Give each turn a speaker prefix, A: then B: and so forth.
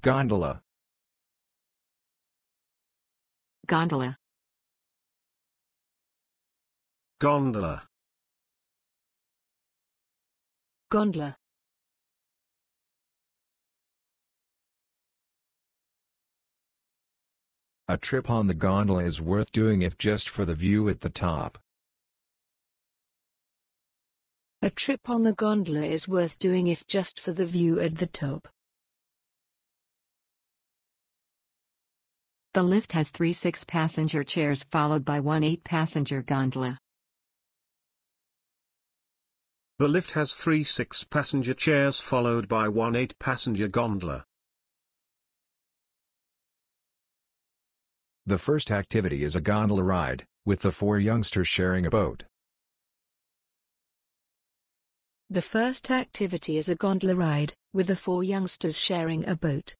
A: Gondola.
B: Gondola.
C: Gondola.
D: Gondola.
A: A trip on the gondola is worth doing if just for the view at the top.
D: A trip on the gondola is worth doing if just for the view at the top.
B: The lift has three six passenger chairs followed by one eight passenger gondola.
C: The lift has three six-passenger chairs followed by one eight-passenger gondola.
A: The first activity is a gondola ride, with the four youngsters sharing a boat.
D: The first activity is a gondola ride, with the four youngsters sharing a boat.